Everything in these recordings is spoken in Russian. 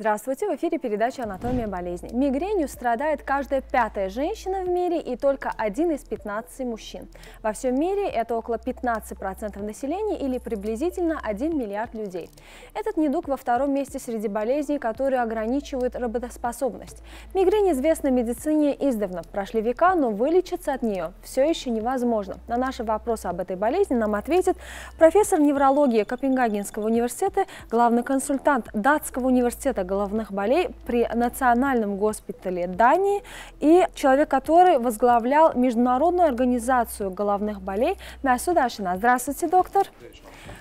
Здравствуйте, в эфире передача «Анатомия болезни». Мигренью страдает каждая пятая женщина в мире и только один из 15 мужчин. Во всем мире это около 15% населения или приблизительно 1 миллиард людей. Этот недуг во втором месте среди болезней, которые ограничивают работоспособность. Мигрень известна медицине издавна. Прошли века, но вылечиться от нее все еще невозможно. На наши вопросы об этой болезни нам ответит профессор неврологии Копенгагенского университета, главный консультант Датского университета головных болей при Национальном госпитале Дании и человек, который возглавлял Международную организацию головных болей Мясуда Ашина. Здравствуйте, доктор.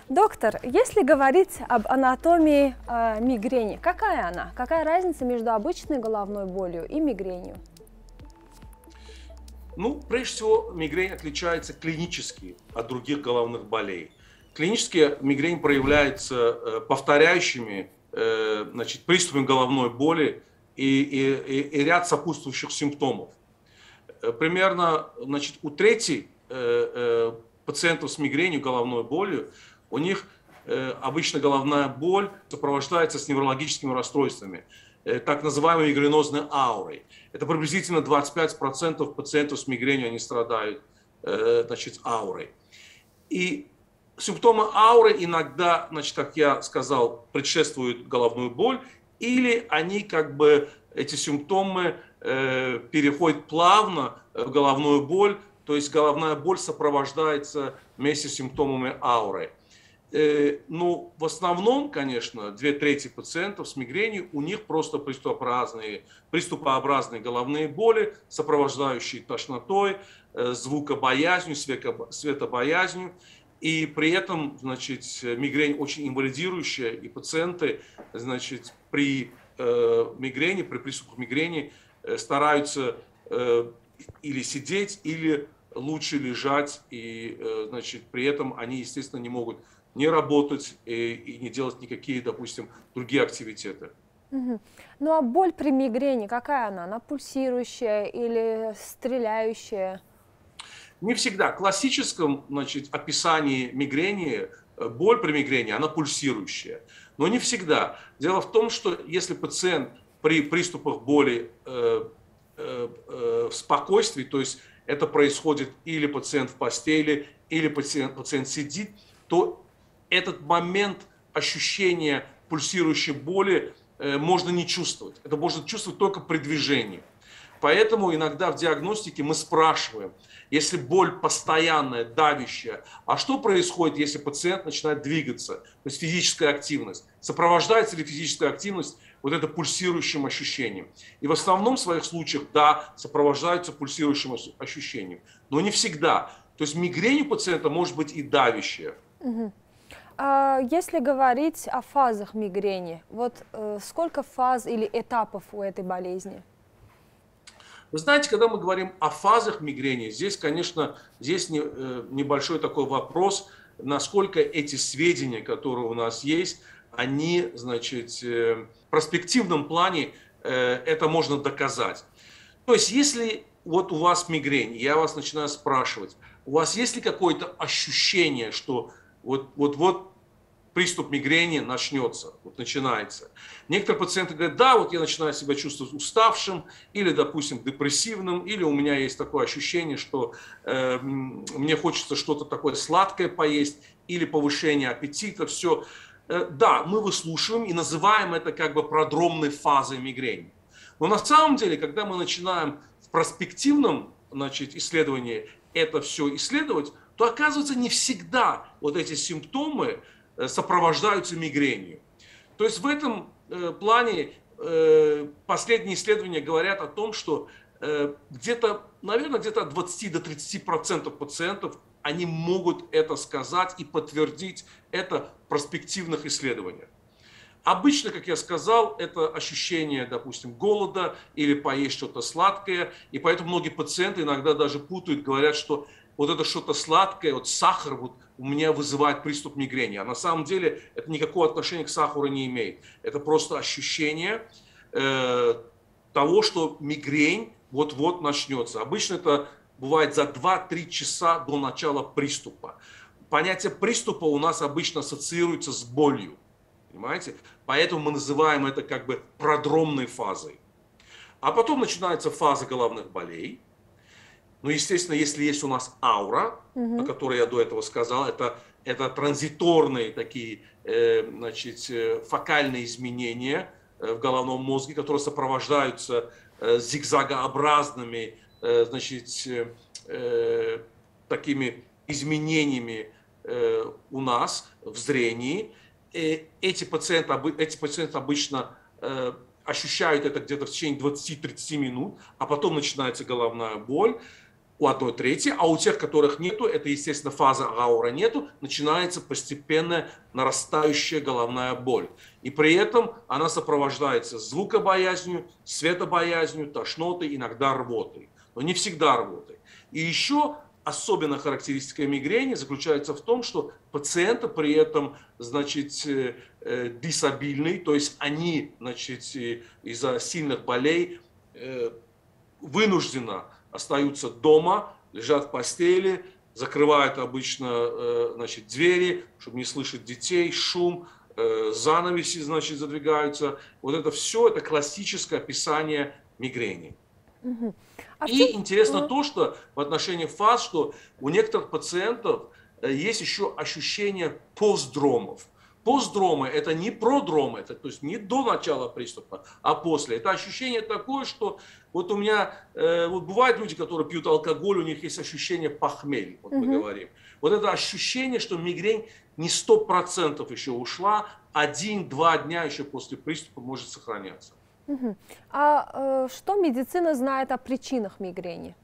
Доктор, если говорить об анатомии э, мигрени, какая она? Какая разница между обычной головной болью и мигренью? Ну, прежде всего, мигрень отличается клинически от других головных болей. Клинически мигрень проявляется э, повторяющими значит, приступами головной боли и, и, и ряд сопутствующих симптомов. Э, примерно значит, у трети э, пациентов с мигренью, головной болью, у них обычно головная боль сопровождается с неврологическими расстройствами, так называемой мигренозной аурой. Это приблизительно 25% пациентов с мигренью, они страдают значит, аурой. И Симптомы ауры иногда, значит, как я сказал, предшествуют головную боль, или они как бы, эти симптомы э, переходят плавно в головную боль, то есть головная боль сопровождается вместе с симптомами ауры. Э, ну, в основном, конечно, две трети пациентов с мигренью, у них просто приступообразные, приступообразные головные боли, сопровождающие тошнотой, э, звукобоязнью, светобоязнью. И при этом, значит, мигрень очень инвалидирующая, и пациенты, значит, при э, мигрени, при приступах мигрени э, стараются э, или сидеть, или лучше лежать, и, э, значит, при этом они, естественно, не могут не работать и, и не делать никакие, допустим, другие активитеты. Угу. Ну а боль при мигрени, какая она? Она пульсирующая или стреляющая? Не всегда. В классическом значит, описании мигрени, э, боль при мигрени, она пульсирующая. Но не всегда. Дело в том, что если пациент при приступах боли э, э, э, в спокойствии, то есть это происходит или пациент в постели, или пациент, пациент сидит, то этот момент ощущения пульсирующей боли э, можно не чувствовать. Это можно чувствовать только при движении. Поэтому иногда в диагностике мы спрашиваем, если боль постоянная, давящая, а что происходит, если пациент начинает двигаться, то есть физическая активность? Сопровождается ли физическая активность вот это пульсирующим ощущением? И в основном в своих случаях, да, сопровождаются пульсирующим ощущением, но не всегда. То есть мигрень у пациента может быть и давящая. Угу. А если говорить о фазах мигрени, вот э, сколько фаз или этапов у этой болезни? Вы знаете, когда мы говорим о фазах мигрени, здесь, конечно, здесь не, э, небольшой такой вопрос, насколько эти сведения, которые у нас есть, они, значит, э, в перспективном плане э, это можно доказать. То есть, если вот у вас мигрень, я вас начинаю спрашивать, у вас есть ли какое-то ощущение, что вот, вот, вот приступ мигрени начнется, вот начинается. Некоторые пациенты говорят, да, вот я начинаю себя чувствовать уставшим, или, допустим, депрессивным, или у меня есть такое ощущение, что э, мне хочется что-то такое сладкое поесть, или повышение аппетита, все. Э, да, мы выслушиваем и называем это как бы продромной фазой мигрени. Но на самом деле, когда мы начинаем в проспективном значит, исследовании это все исследовать, то оказывается не всегда вот эти симптомы, сопровождаются мигренью. То есть в этом э, плане э, последние исследования говорят о том, что где-то, наверное, где-то от 20 до 30 процентов пациентов они могут это сказать и подтвердить это в проспективных исследованиях. Обычно, как я сказал, это ощущение, допустим, голода или поесть что-то сладкое. И поэтому многие пациенты иногда даже путают, говорят, что вот это что-то сладкое, вот сахар вот у меня вызывает приступ мигрени. А на самом деле это никакого отношения к сахару не имеет. Это просто ощущение э, того, что мигрень вот-вот начнется. Обычно это бывает за 2-3 часа до начала приступа. Понятие приступа у нас обычно ассоциируется с болью. Понимаете? Поэтому мы называем это как бы продромной фазой. А потом начинается фаза головных болей. Ну, естественно, если есть у нас аура, угу. о которой я до этого сказал, это, это транзиторные такие э, значит, э, фокальные изменения э, в головном мозге, которые сопровождаются э, зигзагообразными э, значит, э, э такими изменениями э, у нас в зрении. И эти пациенты, эти пациенты обычно э, ощущают это где-то в течение 20-30 минут, а потом начинается головная боль у одной трети, а у тех, которых нету, это, естественно, фаза аура нету, начинается постепенно нарастающая головная боль. И при этом она сопровождается звукобоязнью, светобоязнью, тошнотой, иногда рвотой. Но не всегда рвотой. И еще особенная характеристика мигрени заключается в том, что пациенты при этом, значит, э, э, дисабильный, то есть они, значит, э, из-за сильных болей вынужденно остаются дома, лежат в постели, закрывают обычно, значит, двери, чтобы не слышать детей, шум, занавеси, значит, задвигаются. Вот это все, это классическое описание мигрени. Угу. А и чем... интересно угу. то, что в отношении фаз, что у некоторых пациентов э, есть еще ощущение постдромов. Постдромы – это не продромы, это то есть не до начала приступа, а после. Это ощущение такое, что вот у меня, э, вот бывают люди, которые пьют алкоголь, у них есть ощущение похмелья, вот угу. мы говорим. Вот это ощущение, что мигрень не сто процентов еще ушла, один-два дня еще после приступа может сохраняться. Угу. А э, что медицина знает о причинах мигрени?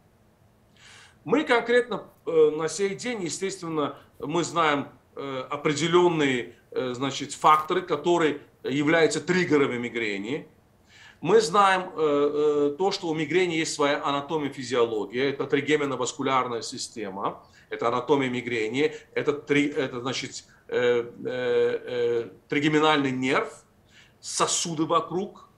Мы конкретно э, на сей день, естественно, мы знаем э, определенные значит, факторы, которые являются триггерами мигрени. Мы знаем э, э, то, что у мигрени есть своя анатомия физиология. Это тригемино-васкулярная система, это анатомия мигрени, это, три, это значит, э, э, э, тригеминальный нерв, сосуды вокруг,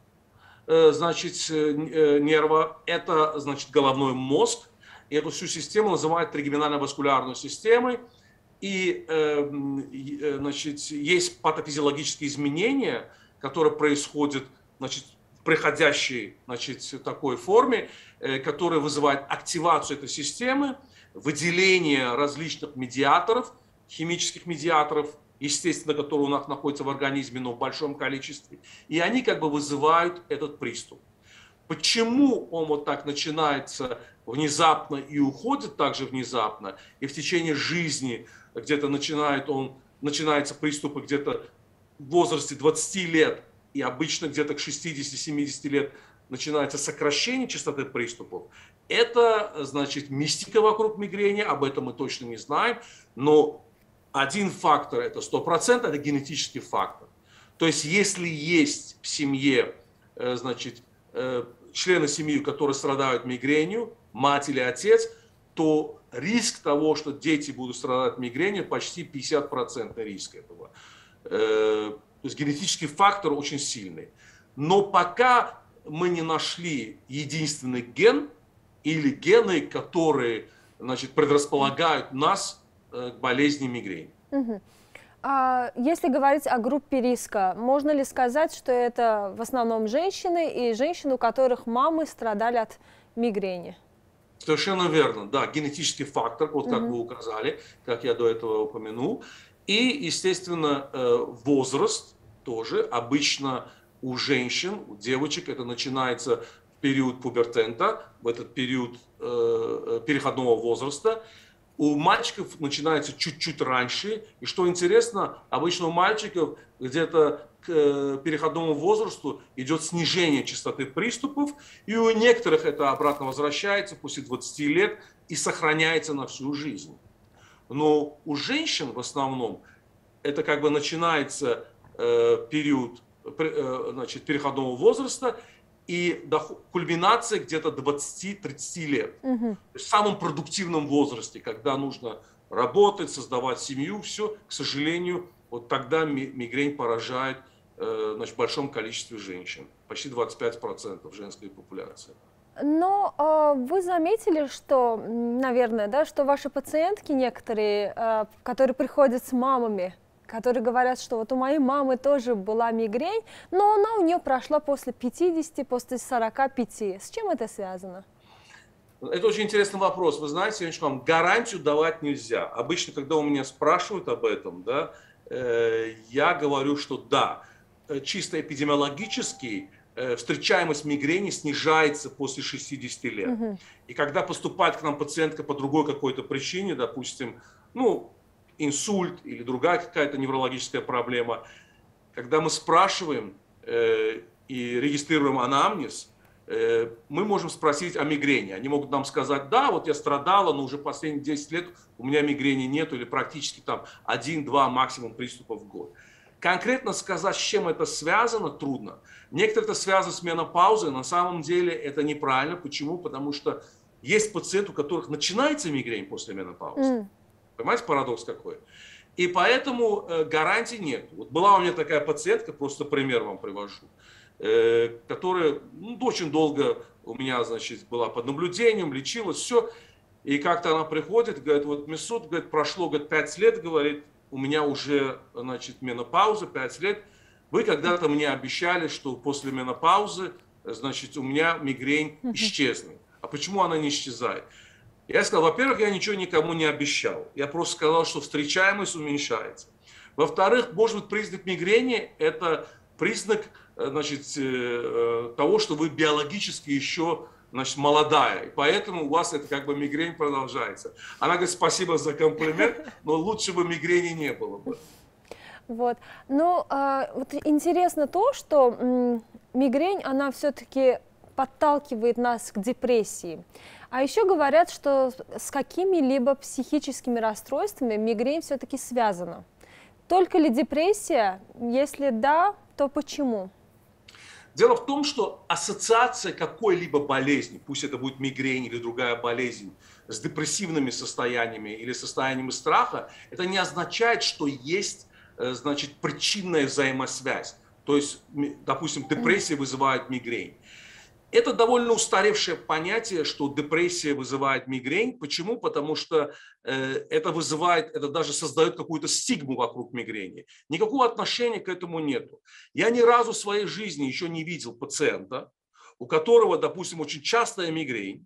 Э, значит, э, э, нерва, это, значит, головной мозг. И эту всю систему называют тригеминально-васкулярной системой. И, значит, есть патофизиологические изменения, которые происходят, значит, в приходящей, значит, такой форме, которые вызывают активацию этой системы, выделение различных медиаторов, химических медиаторов, естественно, которые у нас находятся в организме, но в большом количестве. И они как бы вызывают этот приступ. Почему он вот так начинается внезапно и уходит также внезапно, и в течение жизни где-то начинает он, начинается приступы где-то в возрасте 20 лет, и обычно где-то к 60-70 лет начинается сокращение частоты приступов. Это, значит, мистика вокруг мигрени, об этом мы точно не знаем, но один фактор это 100%, это генетический фактор. То есть если есть в семье э, значит, э, члены семьи, которые страдают мигренью, мать или отец, то риск того, что дети будут страдать мигренью, почти 50% риск этого. Э, то есть генетический фактор очень сильный. Но пока мы не нашли единственный ген или гены, которые значит, предрасполагают нас Э, к болезни мигрени. А если говорить о группе риска, можно ли сказать, что это в основном женщины и женщины, у которых мамы страдали от мигрени? Совершенно верно, да, генетический фактор, вот как угу. вы указали, как я до этого упомянул. И, естественно, э, возраст тоже обычно у женщин, у девочек это начинается в период пубертента, в этот период э, переходного возраста у мальчиков начинается чуть-чуть раньше. И что интересно, обычно у мальчиков где-то к э, переходному возрасту идет снижение частоты приступов, и у некоторых это обратно возвращается после 20 лет и сохраняется на всю жизнь. Но у женщин в основном это как бы начинается э, период э, значит, переходного возраста, и до кульминации где-то 20-30 лет. Угу. В самом продуктивном возрасте, когда нужно работать, создавать семью, все, к сожалению, вот тогда мигрень поражает значит, в большом количестве женщин. Почти 25% женской популяции. Но э, вы заметили, что, наверное, да, что ваши пациентки некоторые, э, которые приходят с мамами, которые говорят, что вот у моей мамы тоже была мигрень, но она у нее прошла после 50, после 45. С чем это связано? Это очень интересный вопрос. Вы знаете, я вам гарантию давать нельзя. Обычно, когда у меня спрашивают об этом, да, э, я говорю, что да, э, чисто эпидемиологически э, встречаемость мигрени снижается после 60 лет. Угу. И когда поступает к нам пациентка по другой какой-то причине, допустим, ну, инсульт или другая какая-то неврологическая проблема, когда мы спрашиваем э, и регистрируем анамнез, э, мы можем спросить о мигрени. Они могут нам сказать, да, вот я страдала, но уже последние 10 лет у меня мигрени нет, или практически там 1-2 максимум приступов в год. Конкретно сказать, с чем это связано, трудно. Некоторые это связано с менопаузой, на самом деле это неправильно. Почему? Потому что есть пациенты, у которых начинается мигрень после менопаузы. Mm. Понимаете, парадокс какой? И поэтому э, гарантий нет. Вот была у меня такая пациентка, просто пример вам привожу, э, которая ну, очень долго у меня, значит, была под наблюдением, лечилась, все. И как-то она приходит, говорит, вот Месут, говорит, прошло, говорит, 5 лет, говорит, у меня уже, значит, менопауза, 5 лет. Вы когда-то мне обещали, что после менопаузы, значит, у меня мигрень исчезнет. А почему она не исчезает? Я сказал, во-первых, я ничего никому не обещал. Я просто сказал, что встречаемость уменьшается. Во-вторых, может быть, признак мигрени – это признак э, значит, э, э, того, что вы биологически еще значит, молодая. И поэтому у вас это как бы мигрень продолжается. Она говорит, спасибо за комплимент, но лучше бы мигрени не было бы. Вот. Ну, а, вот интересно то, что м, мигрень, она все-таки подталкивает нас к депрессии. А еще говорят, что с какими-либо психическими расстройствами мигрень все-таки связана. Только ли депрессия? Если да, то почему? Дело в том, что ассоциация какой-либо болезни, пусть это будет мигрень или другая болезнь, с депрессивными состояниями или состояниями страха, это не означает, что есть э, значит, причинная взаимосвязь. То есть, допустим, депрессия вызывает мигрень. Это довольно устаревшее понятие, что депрессия вызывает мигрень. Почему? Потому что э, это вызывает, это даже создает какую-то стигму вокруг мигрени. Никакого отношения к этому нету. Я ни разу в своей жизни еще не видел пациента, у которого, допустим, очень частая мигрень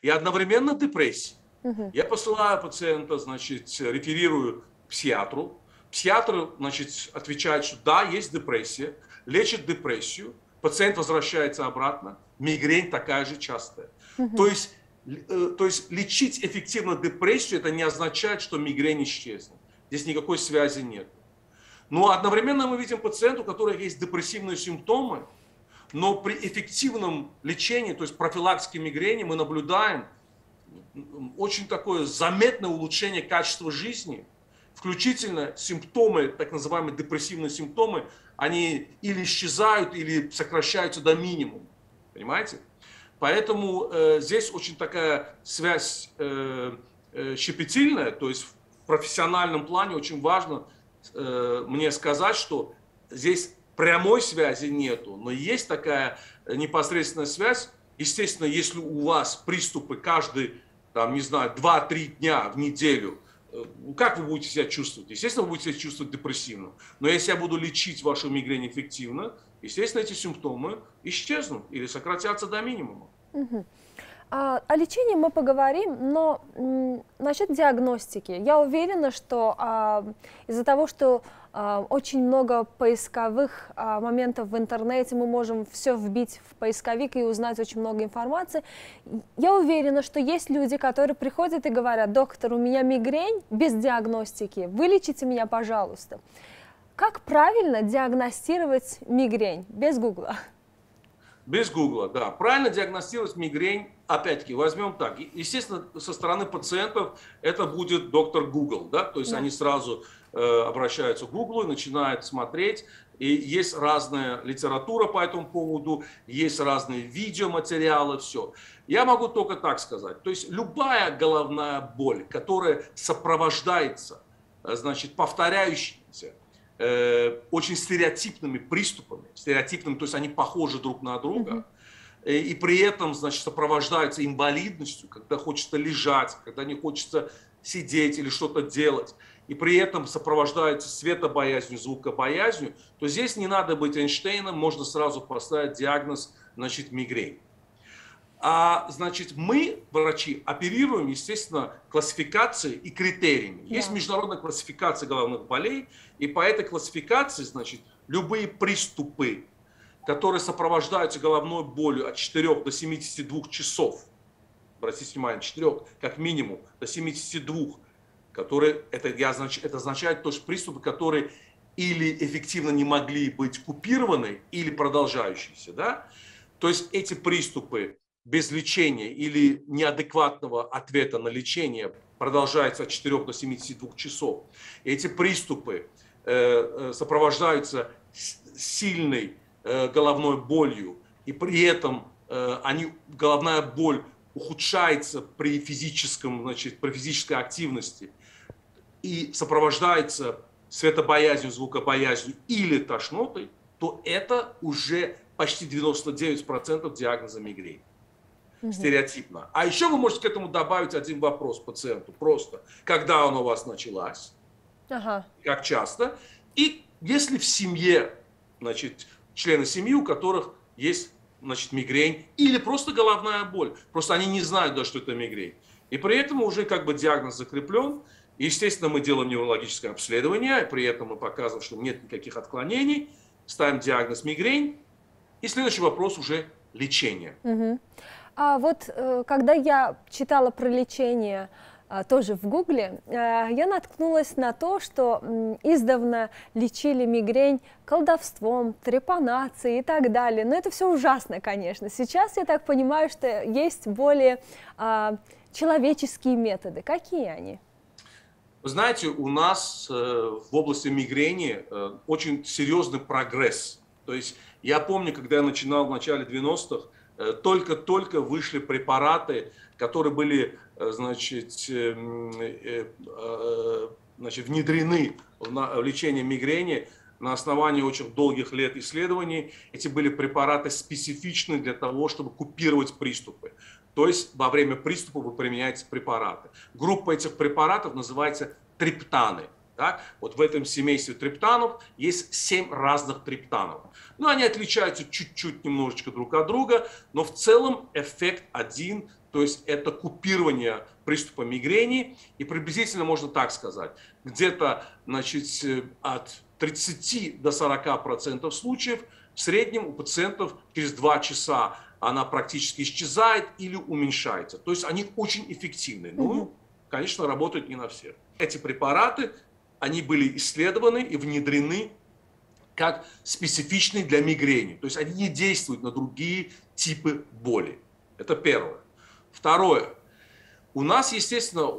и одновременно депрессия. Угу. Я посылаю пациента, значит, реферирую к психиатру. Психиатр, значит, отвечает, что да, есть депрессия, лечит депрессию, пациент возвращается обратно, мигрень такая же частая. Угу. То, есть, э, то есть лечить эффективно депрессию, это не означает, что мигрень исчезнет. Здесь никакой связи нет. Но одновременно мы видим пациенту, у которого есть депрессивные симптомы, но при эффективном лечении, то есть профилактике мигрени, мы наблюдаем очень такое заметное улучшение качества жизни, включительно симптомы, так называемые депрессивные симптомы, они или исчезают, или сокращаются до минимума. Понимаете? Поэтому э, здесь очень такая связь э, э, щепетильная, то есть в профессиональном плане очень важно э, мне сказать, что здесь прямой связи нету, но есть такая непосредственная связь. Естественно, если у вас приступы каждый, там, не знаю, 2-3 дня в неделю, э, как вы будете себя чувствовать? Естественно, вы будете себя чувствовать депрессивно. Но если я буду лечить вашу мигрень эффективно, естественно, эти симптомы исчезнут или сократятся до минимума. Угу. А, о лечении мы поговорим, но м, насчет диагностики. Я уверена, что а, из-за того, что очень много поисковых а, моментов в интернете, мы можем все вбить в поисковик и узнать очень много информации. Я уверена, что есть люди, которые приходят и говорят, доктор, у меня мигрень без диагностики, вылечите меня, пожалуйста. Как правильно диагностировать мигрень без гугла? Без гугла, да. Правильно диагностировать мигрень, опять-таки, возьмем так. Естественно, со стороны пациентов это будет доктор Google, да, то есть да. они сразу обращаются к Google и начинают смотреть. И есть разная литература по этому поводу, есть разные видеоматериалы, все. Я могу только так сказать. То есть любая головная боль, которая сопровождается, э, значит, повторяющимся э, очень стереотипными приступами, стереотипными, то есть они похожи друг на друга, mm-hmm. и, и при этом, значит, сопровождаются инвалидностью, когда хочется лежать, когда не хочется сидеть или что-то делать, и при этом сопровождается светобоязнью, звукобоязнью, то здесь не надо быть Эйнштейном, можно сразу поставить диагноз, значит, мигрень. А, значит, мы, врачи, оперируем, естественно, классификацией и критериями. Да. Есть международная классификация головных болей, и по этой классификации, значит, любые приступы, которые сопровождаются головной болью от 4 до 72 часов, обратите внимание, 4 как минимум до 72, которые, это, это означает то, приступы, которые или эффективно не могли быть купированы, или продолжающиеся, да, то есть эти приступы без лечения или неадекватного ответа на лечение продолжается от 4 до 72 часов. Эти приступы э, э, сопровождаются сильной э, головной болью, и при этом они, головная боль ухудшается при, физическом, значит, при физической активности и сопровождается светобоязнью, звукобоязнью или тошнотой, то это уже почти 99% диагноза мигрени угу. стереотипно. А еще вы можете к этому добавить один вопрос пациенту. Просто, когда он у вас началась, ага. как часто, и если в семье, значит, члены семьи, у которых есть, значит, мигрень или просто головная боль. Просто они не знают, да, что это мигрень. И при этом уже как бы диагноз закреплен. Естественно, мы делаем неврологическое обследование, при этом мы показываем, что нет никаких отклонений, ставим диагноз мигрень. И следующий вопрос уже лечение. Угу. А вот э, когда я читала про лечение э, тоже в Гугле, э, я наткнулась на то, что издавна лечили мигрень колдовством, трепанацией и так далее. Но это все ужасно, конечно. Сейчас я так понимаю, что есть более а, человеческие методы. Какие они? Вы знаете, у нас в области мигрени очень серьезный прогресс. То есть я помню, когда я начинал в начале 90-х, Э, только-только вышли препараты, которые были э, значит, э, значит, внедрены в лечение мигрени на основании очень долгих лет исследований. Эти были препараты специфичны для того, чтобы купировать приступы. То есть во время приступа вы применяете препараты. Группа этих препаратов называется триптаны – да? Вот в этом семействе триптанов есть 7 разных триптанов. Ну, они отличаются чуть-чуть немножечко друг от друга, но в целом эффект один, то есть это купирование приступа мигрени, и приблизительно можно так сказать, где-то значит, от 30 до 40 процентов случаев в среднем у пациентов через 2 часа она практически исчезает или уменьшается. То есть они очень эффективны. Ну, конечно, работают не на всех. Эти препараты они были исследованы и внедрены как специфичные для мигрени. То есть они не действуют на другие типы боли. Это первое. Второе. У нас, естественно,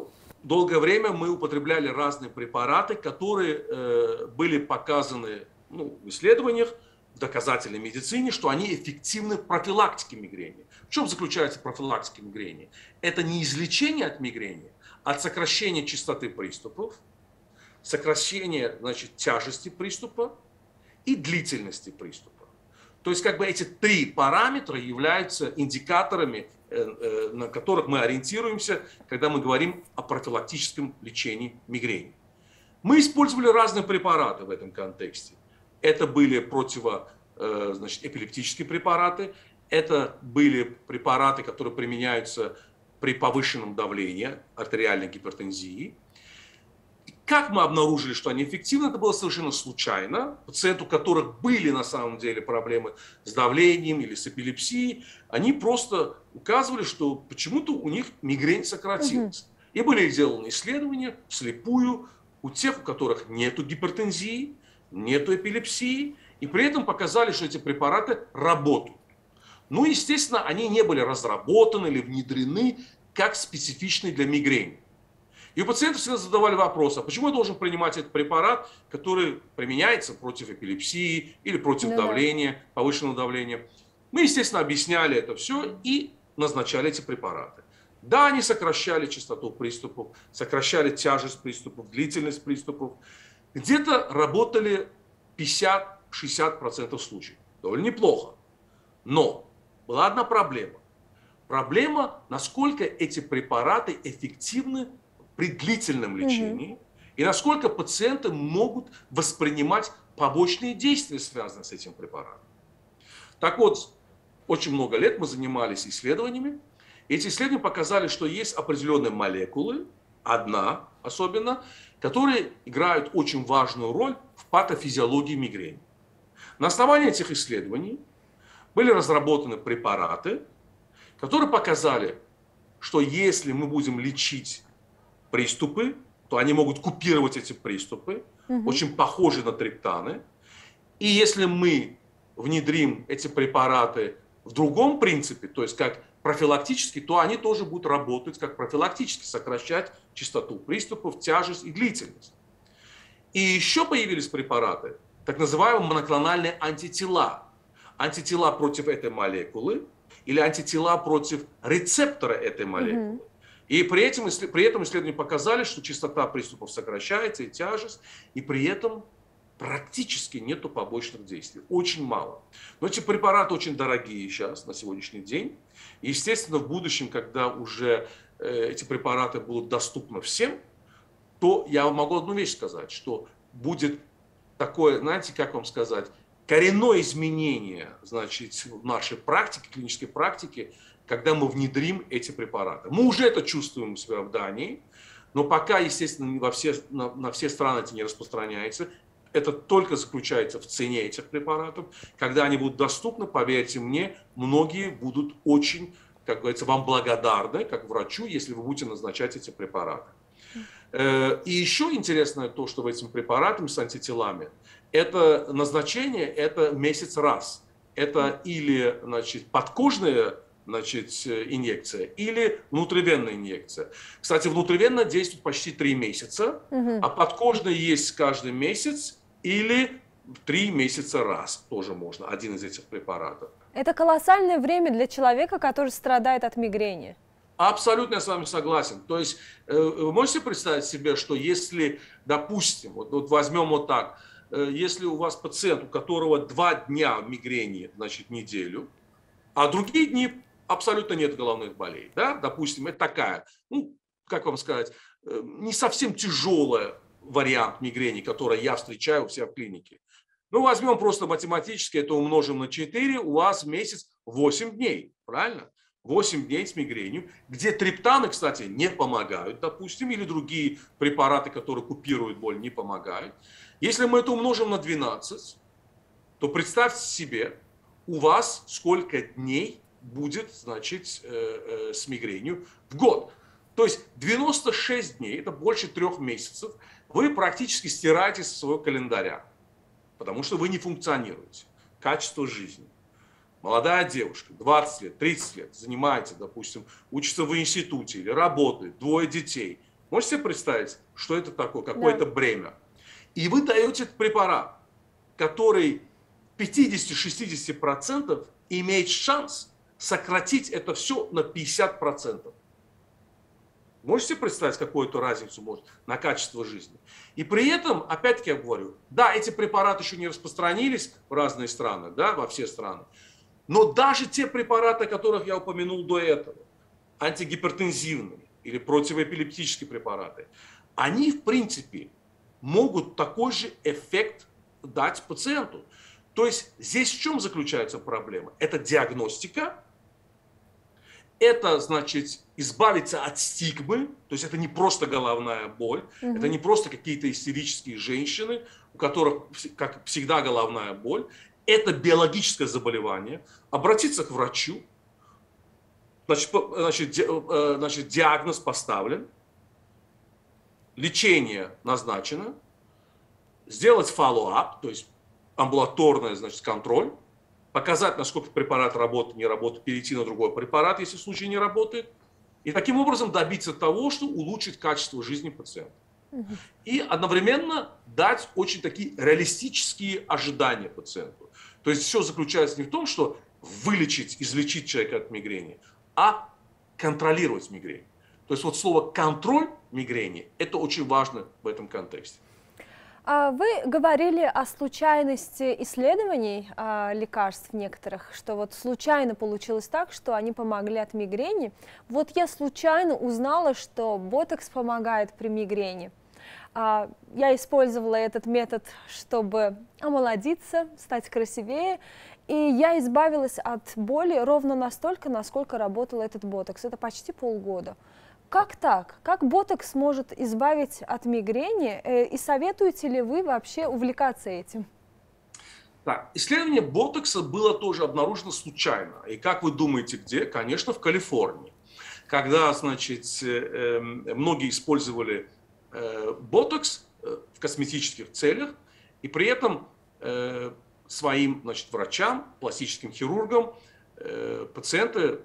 долгое время мы употребляли разные препараты, которые э, были показаны ну, в исследованиях, в доказательной медицине, что они эффективны в профилактике мигрени. В чем заключается профилактика мигрени? Это не излечение от мигрени, а сокращение частоты приступов – сокращение значит, тяжести приступа и длительности приступа. То есть как бы эти три параметра являются индикаторами, на которых мы ориентируемся, когда мы говорим о профилактическом лечении мигрени. Мы использовали разные препараты в этом контексте. Это были противо, э, значит, эпилептические препараты, это были препараты, которые применяются при повышенном давлении, артериальной гипертензии – как мы обнаружили, что они эффективны, это было совершенно случайно. Пациенты, у которых были на самом деле проблемы с давлением или с эпилепсией, они просто указывали, что почему-то у них мигрень сократилась. Угу. И были сделаны исследования вслепую у тех, у которых нет гипертензии, нет эпилепсии, и при этом показали, что эти препараты работают. Ну, естественно, они не были разработаны или внедрены как специфичные для мигрени. И у пациентов всегда задавали вопрос, а почему я должен принимать этот препарат, который применяется против эпилепсии или против да. давления, повышенного давления. Мы, естественно, объясняли это все и назначали эти препараты. Да, они сокращали частоту приступов, сокращали тяжесть приступов, длительность приступов. Где-то работали 50-60% случаев. Довольно неплохо. Но была одна проблема. Проблема, насколько эти препараты эффективны при длительном лечении угу. и насколько пациенты могут воспринимать побочные действия, связанные с этим препаратом. Так вот, очень много лет мы занимались исследованиями. Эти исследования показали, что есть определенные молекулы, одна особенно, которые играют очень важную роль в патофизиологии мигрени. На основании этих исследований были разработаны препараты, которые показали, что если мы будем лечить приступы, то они могут купировать эти приступы, угу. очень похожи на триптаны. И если мы внедрим эти препараты в другом принципе, то есть как профилактически, то они тоже будут работать как профилактически, сокращать частоту приступов, тяжесть и длительность. И еще появились препараты, так называемые моноклональные антитела. Антитела против этой молекулы или антитела против рецептора этой молекулы. Mm-hmm. И при этом, при этом исследования показали, что частота приступов сокращается и тяжесть, и при этом практически нету побочных действий, очень мало. Но эти препараты очень дорогие сейчас, на сегодняшний день. Естественно, в будущем, когда уже э, эти препараты будут доступны всем, то я могу одну вещь сказать, что будет такое, знаете, как вам сказать, коренное изменение, значит, в нашей практике, клинической практике, когда мы внедрим эти препараты. Мы уже это чувствуем у себя в Дании, но пока, естественно, во все, на, на все страны это не распространяется это только заключается в цене этих препаратов. Когда они будут доступны, поверьте мне, многие будут очень, как говорится, вам благодарны, как врачу, если вы будете назначать эти препараты. Э, и еще интересное то, что в этим препаратами с антителами, это назначение, это месяц раз. Это или значит, подкожная значит, инъекция или внутривенная инъекция. Кстати, внутривенная действует почти три месяца, угу. а подкожная есть каждый месяц или три месяца раз тоже можно, один из этих препаратов. Это колоссальное время для человека, который страдает от мигрени. Абсолютно я с вами согласен. То есть э, вы можете представить себе, что если, допустим, вот, вот возьмем вот так, э, если у вас пациент, у которого два дня мигрени, значит, неделю, а другие дни абсолютно нет головных болей, да, допустим, это такая, ну, как вам сказать, э, не совсем тяжелая вариант мигрени, который я встречаю у себя в клинике. Ну, возьмем просто математически, это умножим на 4, у вас месяц 8 дней, правильно? 8 дней с мигренью, где триптаны, кстати, не помогают, допустим, или другие препараты, которые купируют боль, не помогают. Если мы это умножим на 12, то представьте себе, у вас сколько дней будет, значит, э, э, с мигренью в год. То есть 96 дней, это больше трех месяцев, вы практически стираете со своего календаря, потому что вы не функционируете. Качество жизни. Молодая девушка, 20 лет, 30 лет, занимается, допустим, учится в институте или работает, двое детей. Можете себе представить, что это такое, какое-то да. бремя? И вы даете препарат, который 50-60% имеет шанс сократить это все на 50%. Можете представить какую-то разницу может на качество жизни? И при этом, опять-таки я говорю, да, эти препараты еще не распространились в разные страны, да, во все страны. Но даже те препараты, о которых я упомянул до этого, антигипертензивные или противоэпилептические препараты, они, в принципе, могут такой же эффект дать пациенту. То есть здесь в чем заключается проблема? Это диагностика, это значит избавиться от стигмы, то есть это не просто головная боль, угу. это не просто какие-то истерические женщины, у которых, как всегда, головная боль, это биологическое заболевание, обратиться к врачу, значит, значит, э, значит диагноз поставлен, лечение назначено, сделать follow-up, то есть амбулаторный значит, контроль, показать, насколько препарат работает, не работает, перейти на другой препарат, если случай не работает, и таким образом добиться того, что улучшить качество жизни пациента. И одновременно дать очень такие реалистические ожидания пациенту. То есть все заключается не в том, что вылечить, излечить человека от мигрени, а контролировать мигрень. То есть вот слово контроль мигрени – это очень важно в этом контексте. А вы говорили о случайности исследований а, лекарств некоторых, что вот случайно получилось так, что они помогли от мигрени. Вот я случайно узнала, что ботокс помогает при мигрени. А, я использовала этот метод, чтобы омолодиться, стать красивее, и я избавилась от боли ровно настолько, насколько работал этот ботокс. Это почти полгода. Как так? Как ботокс может избавить от мигрени? Э, и советуете ли вы вообще увлекаться этим? Так, исследование ботокса было тоже обнаружено случайно. И как вы думаете, где? Конечно, в Калифорнии. Когда, значит, э, эм, многие использовали э, ботокс в косметических целях, и при этом своим значит, врачам, пластическим хирургам, пациенты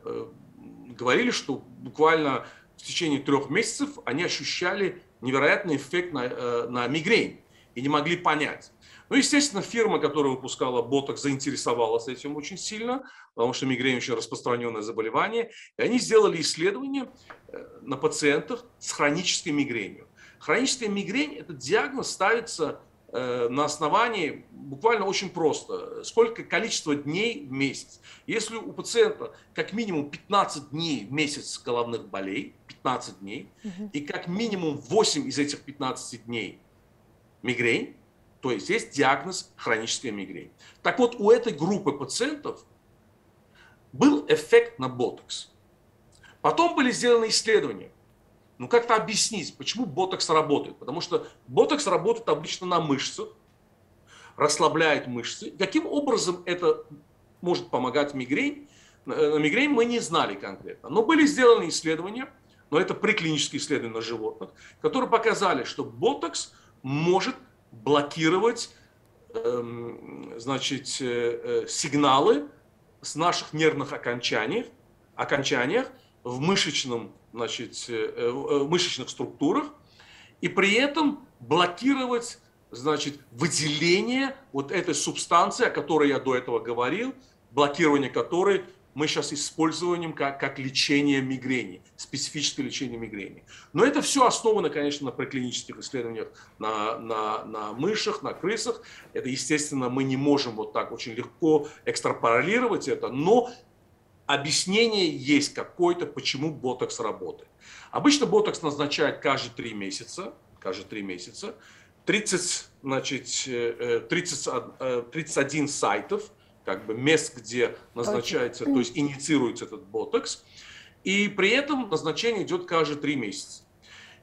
говорили, что буквально в течение трех месяцев они ощущали невероятный эффект на, э, на мигрень и не могли понять. Ну, естественно, фирма, которая выпускала боток, заинтересовалась этим очень сильно, потому что мигрень очень распространенное заболевание. И они сделали исследование э, на пациентах с хронической мигренью. Хроническая мигрень – это диагноз ставится на основании буквально очень просто. Сколько количество дней в месяц. Если у пациента как минимум 15 дней в месяц головных болей, 15 дней, угу. и как минимум 8 из этих 15 дней мигрень, то есть есть диагноз хроническая мигрень. Так вот, у этой группы пациентов был эффект на ботокс. Потом были сделаны исследования ну как-то объяснить, почему ботокс работает. Потому что ботокс работает обычно на мышцах, расслабляет мышцы. Каким образом это может помогать мигрень? На мигрень мы не знали конкретно. Но были сделаны исследования, но это приклинические исследования на животных, которые показали, что ботокс может блокировать эм, значит, э, э, сигналы с наших нервных окончаниях, окончаниях в мышечном значит, э, э, в мышечных структурах и при этом блокировать значит, выделение вот этой субстанции, о которой я до этого говорил, блокирование которой мы сейчас используем как, как лечение мигрени, специфическое лечение мигрени. Но это все основано, конечно, на преклинических исследованиях на, на, на мышах, на крысах. Это, естественно, мы не можем вот так очень легко экстраполировать это, но объяснение есть какое-то, почему ботокс работает. Обычно ботокс назначают каждые три месяца, каждые три месяца. 30, значит, 30, 31 сайтов, как бы мест, где назначается, то есть инициируется этот ботокс. И при этом назначение идет каждые три месяца.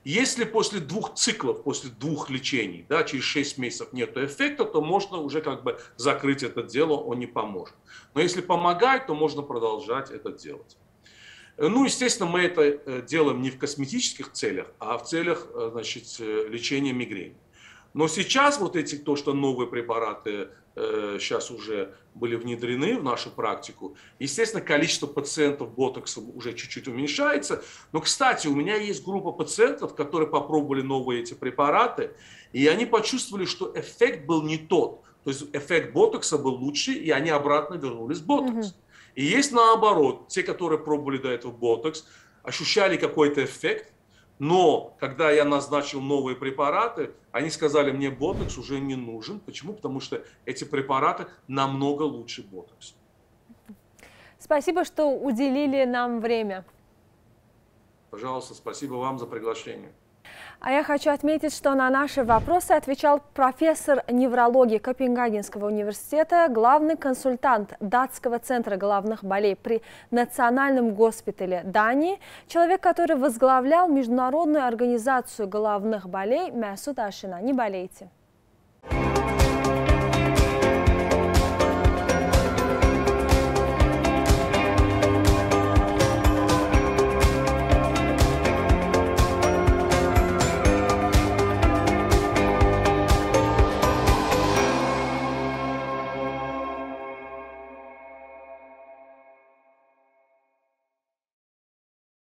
Если после двух циклов, после двух лечений, да, через 6 месяцев нет эффекта, то можно уже как бы закрыть это дело, он не поможет. Но если помогает, то можно продолжать это делать. Ну, естественно, мы это э, делаем не в косметических целях, а в целях э, значит, э, лечения мигрени. Но сейчас вот эти, то, что новые препараты э, сейчас уже были внедрены в нашу практику, естественно, количество пациентов ботоксом уже чуть-чуть уменьшается. Но, кстати, у меня есть группа пациентов, которые попробовали новые эти препараты, и они почувствовали, что эффект был не тот. То есть эффект ботокса был лучше, и они обратно вернулись в ботокс. Угу. И есть наоборот, те, которые пробовали до этого ботокс, ощущали какой-то эффект, но когда я назначил новые препараты, они сказали, мне ботокс уже не нужен. Почему? Потому что эти препараты намного лучше ботокса. Спасибо, что уделили нам время. Пожалуйста, спасибо вам за приглашение. А я хочу отметить, что на наши вопросы отвечал профессор неврологии Копенгагенского университета, главный консультант датского центра головных болей при Национальном госпитале Дании, человек, который возглавлял Международную организацию головных болей Мясут Ашина. Не болейте!